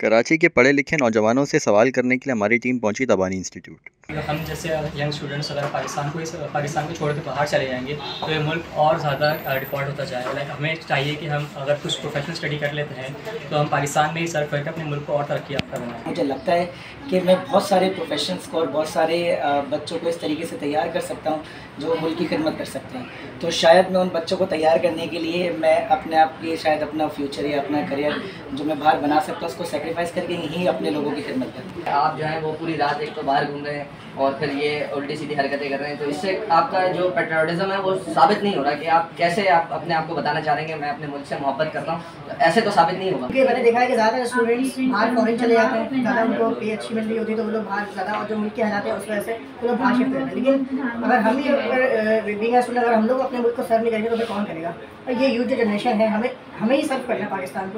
कराची के पढ़े लिखे नौजवानों से सवाल करने के लिए हमारी टीम पहुँची तबानी इंस्टीट्यूट। हम जैसे यंग स्टूडेंट्स अगर पाकिस्तान को इस पाकिस्तान को छोड़ के बाहर चले जाएँगे तो ये मुल्क और ज़्यादा डिफ़ॉल्ट होता जाएगा। लाइक हमें चाहिए कि हम अगर कुछ प्रोफेशनल स्टडी कर लेते हैं तो हम पाकिस्तान में ही सर्व करके अपने मुल्क को और तरक्की याफ्ता बनाएँ। मुझे लगता है कि मैं बहुत सारे प्रोफेशनल्स को और बहुत सारे बच्चों को इस तरीके से तैयार कर सकता हूँ जो मुल्क की खिदमत कर सकते हैं। तो शायद मैं उन बच्चों को तैयार करने के लिए मैं अपने आप की शायद अपना फ्यूचर या अपना करियर जो मैं बाहर बना सकता हूँ उसको सेक्रीफाइस करके यहीं अपने लोगों की खिदमत करूँ आप जो है वो पूरी रात एक तो बाहर घूम रहे हैं और फिर ये उल्टी सीधी हरकतें कर रहे हैं। तो इससे आपका जो पेट्रोटिज्म है, वो साबित नहीं हो रहा कि आप कैसे आप अपने आप को बताना चाह रहे हैं कि मैं अपने मुल्क से मोहब्बत करता हूँ। तो ऐसे तो साबित नहीं होगा। क्योंकि मैंने देखा है कि ज़्यादा स्टूडेंट्स बाहर फॉरन चले जाते हैं। ज़्यादा उनको पे अच्छी मिल रही होती है तो वो लोग बाहर ज़्यादा और जो मुल्क के हालात है, उस वजह से वो लोग बाहर शिफ्ट करते हैं। लेकिन अगर हम ही बींग अगर हम लोग अपने मुल्क को सर्व नहीं करेंगे तो फिर कौन करेगा? और ये यूथ जो जनरेशन है, हमें हमें ही सर्व करना पाकिस्तान को।